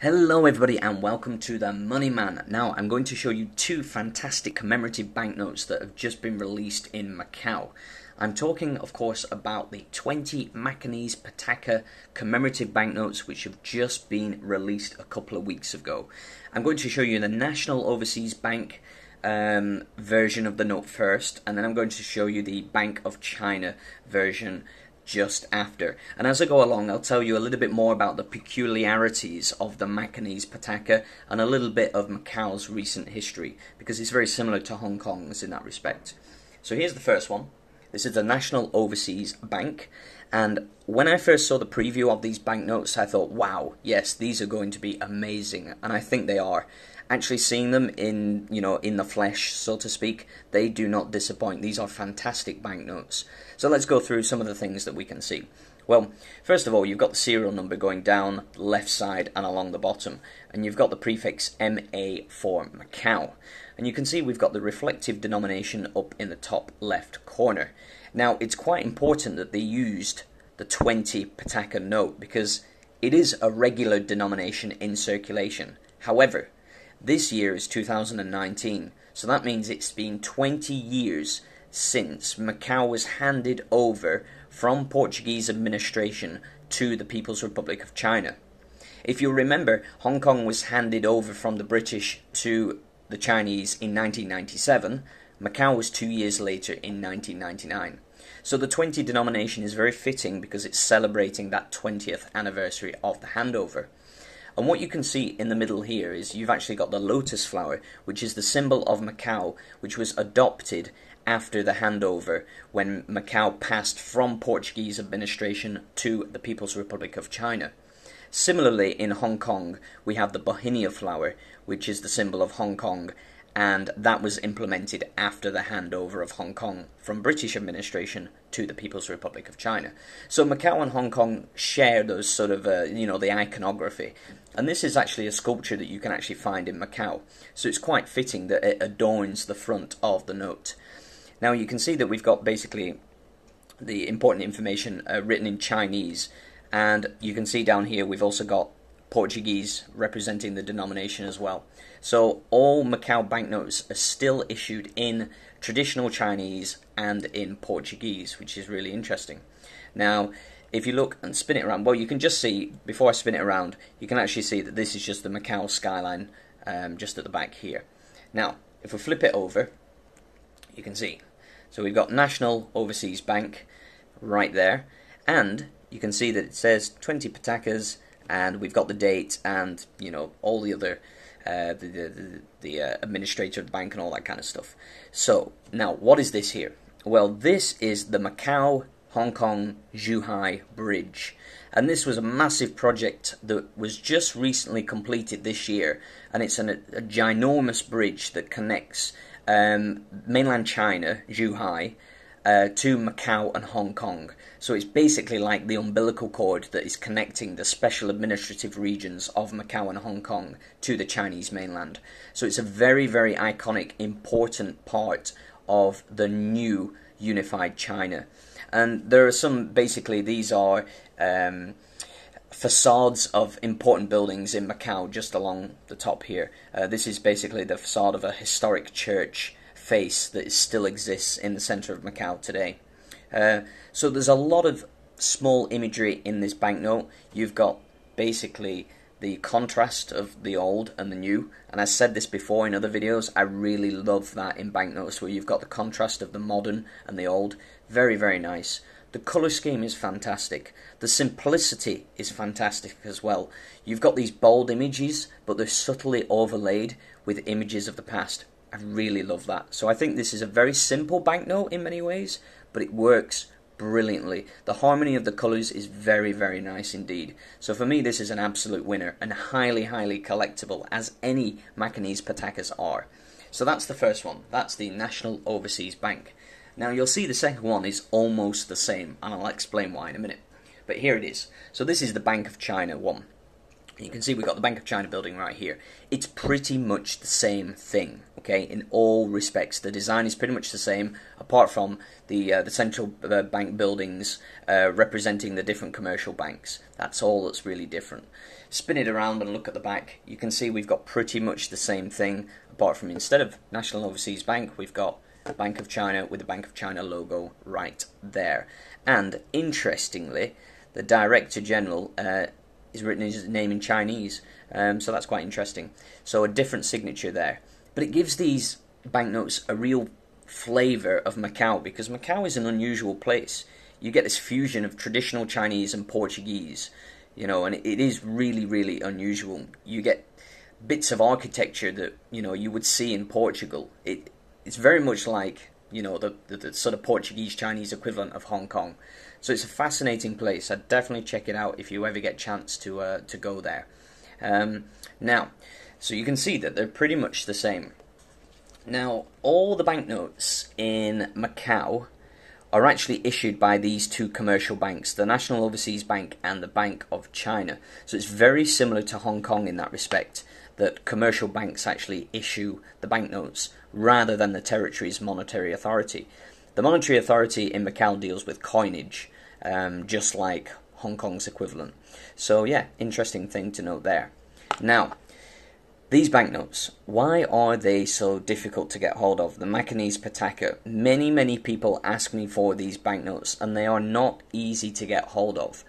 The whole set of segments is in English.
Hello everybody and welcome to the Money Man. Now I'm going to show you two fantastic commemorative banknotes that have just been released in Macau. I'm talking of course about the 20 Macanese Pataca commemorative banknotes which have just been released a couple of weeks ago. I'm going to show you the National Overseas Bank um, version of the note first and then I'm going to show you the Bank of China version just after. And as I go along, I'll tell you a little bit more about the peculiarities of the Macanese Pataca and a little bit of Macau's recent history, because it's very similar to Hong Kong's in that respect. So here's the first one. This is the National Overseas Bank, and when I first saw the preview of these banknotes, I thought, wow, yes, these are going to be amazing, and I think they are actually seeing them in you know in the flesh so to speak they do not disappoint. These are fantastic banknotes. So let's go through some of the things that we can see. Well first of all you've got the serial number going down left side and along the bottom and you've got the prefix MA for Macau. And you can see we've got the reflective denomination up in the top left corner. Now it's quite important that they used the 20 Pataca note because it is a regular denomination in circulation. However this year is 2019, so that means it's been 20 years since Macau was handed over from Portuguese administration to the People's Republic of China. If you remember, Hong Kong was handed over from the British to the Chinese in 1997. Macau was two years later in 1999. So the 20 denomination is very fitting because it's celebrating that 20th anniversary of the handover. And what you can see in the middle here is you've actually got the lotus flower, which is the symbol of Macau, which was adopted after the handover when Macau passed from Portuguese administration to the People's Republic of China. Similarly, in Hong Kong, we have the bauhinia flower, which is the symbol of Hong Kong, and that was implemented after the handover of Hong Kong from British administration to the People's Republic of China. So Macau and Hong Kong share those sort of, uh, you know, the iconography. And this is actually a sculpture that you can actually find in Macau. So it's quite fitting that it adorns the front of the note. Now you can see that we've got basically the important information uh, written in Chinese. And you can see down here we've also got Portuguese representing the denomination as well. So all Macau banknotes are still issued in traditional Chinese and in Portuguese, which is really interesting. Now, if you look and spin it around, well, you can just see, before I spin it around, you can actually see that this is just the Macau skyline um, just at the back here. Now, if we flip it over, you can see. So we've got National Overseas Bank right there, and you can see that it says 20 patacas, and we've got the date and you know all the other uh, the the, the uh, administrator of the bank and all that kind of stuff. So now, what is this here? Well, this is the Macau Hong Kong Zhuhai Bridge. And this was a massive project that was just recently completed this year, and it's an, a ginormous bridge that connects um, mainland China, Zhuhai, uh, to Macau and Hong Kong. So it's basically like the umbilical cord that is connecting the special administrative regions of Macau and Hong Kong to the Chinese mainland. So it's a very, very iconic, important part of the new unified China. And there are some, basically, these are. Um, facades of important buildings in Macau just along the top here. Uh, this is basically the facade of a historic church face that still exists in the center of Macau today. Uh, so there's a lot of small imagery in this banknote. You've got basically the contrast of the old and the new. And I said this before in other videos, I really love that in banknotes where you've got the contrast of the modern and the old. Very, very nice. The colour scheme is fantastic. The simplicity is fantastic as well. You've got these bold images, but they're subtly overlaid with images of the past. I really love that. So I think this is a very simple banknote in many ways, but it works brilliantly. The harmony of the colours is very, very nice indeed. So for me, this is an absolute winner and highly, highly collectible, as any Macanese Patacas are. So that's the first one. That's the National Overseas Bank. Now you'll see the second one is almost the same, and I'll explain why in a minute. But here it is. So this is the Bank of China one. You can see we've got the Bank of China building right here. It's pretty much the same thing, okay, in all respects. The design is pretty much the same, apart from the uh, the central uh, bank buildings uh, representing the different commercial banks. That's all that's really different. Spin it around and look at the back. You can see we've got pretty much the same thing, apart from instead of National Overseas Bank, we've got Bank of China with the Bank of China logo right there. And interestingly, the Director General uh, is written his name in Chinese, um, so that's quite interesting. So a different signature there, but it gives these banknotes a real flavour of Macau because Macau is an unusual place. You get this fusion of traditional Chinese and Portuguese, you know, and it is really, really unusual. You get bits of architecture that you know you would see in Portugal. It it's very much like you know the, the, the sort of Portuguese Chinese equivalent of Hong Kong. So it's a fascinating place. I'd definitely check it out if you ever get a chance to uh, to go there. Um, now, so you can see that they're pretty much the same. Now, all the banknotes in Macau are actually issued by these two commercial banks, the National Overseas Bank and the Bank of China. So it's very similar to Hong Kong in that respect, that commercial banks actually issue the banknotes rather than the territory's monetary authority. The monetary authority in Macau deals with coinage, um, just like Hong Kong's equivalent. So, yeah, interesting thing to note there. Now, these banknotes, why are they so difficult to get hold of? The Macanese Pataca. Many, many people ask me for these banknotes, and they are not easy to get hold of.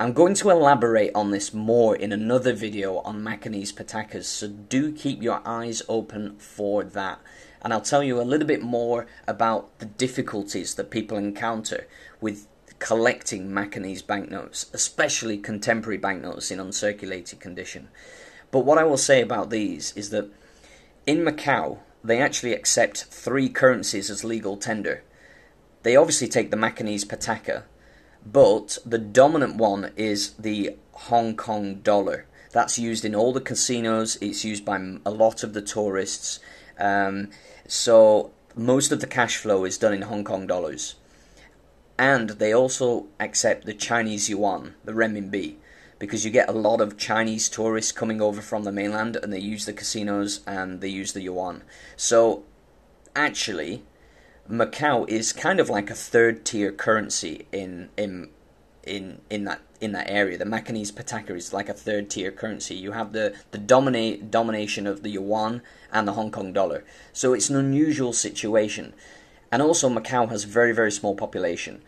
I'm going to elaborate on this more in another video on Macanese Patacas, so do keep your eyes open for that and I'll tell you a little bit more about the difficulties that people encounter with collecting Macanese banknotes, especially contemporary banknotes in uncirculated condition. But what I will say about these is that in Macau, they actually accept three currencies as legal tender. They obviously take the Macanese Pataca, but the dominant one is the Hong Kong dollar. That's used in all the casinos, it's used by a lot of the tourists, um, so most of the cash flow is done in Hong Kong dollars. And they also accept the Chinese yuan, the renminbi, because you get a lot of Chinese tourists coming over from the mainland and they use the casinos and they use the yuan. So actually, Macau is kind of like a third tier currency in in in in that in that area. The Macanese Pataca is like a third tier currency. You have the the dominate domination of the yuan and the Hong Kong dollar. So it's an unusual situation. And also Macau has very very small population.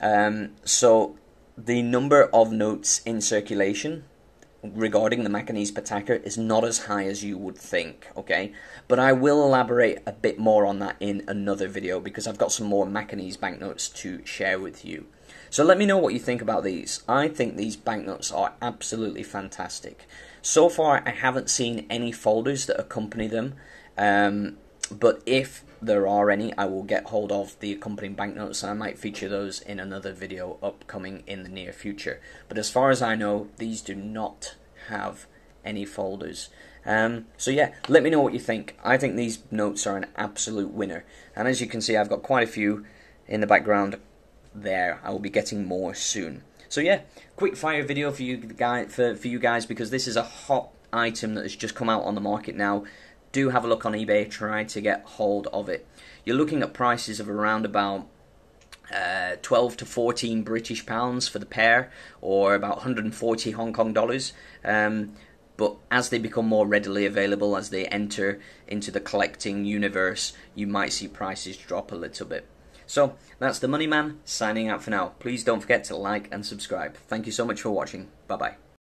Um, so the number of notes in circulation regarding the Macanese Pataca is not as high as you would think, okay? But I will elaborate a bit more on that in another video because I've got some more Macanese banknotes to share with you. So let me know what you think about these. I think these banknotes are absolutely fantastic. So far, I haven't seen any folders that accompany them, um, but if there are any, I will get hold of the accompanying banknotes and I might feature those in another video upcoming in the near future. But as far as I know, these do not have any folders. Um, so yeah, let me know what you think. I think these notes are an absolute winner. And as you can see, I've got quite a few in the background there. I will be getting more soon. So yeah, quick fire video for you guys for, for you guys because this is a hot item that has just come out on the market now. Do have a look on eBay, try to get hold of it. You're looking at prices of around about uh, 12 to 14 British pounds for the pair, or about 140 Hong Kong dollars. Um, but as they become more readily available, as they enter into the collecting universe, you might see prices drop a little bit. So that's the Money Man signing out for now. Please don't forget to like and subscribe. Thank you so much for watching. Bye bye.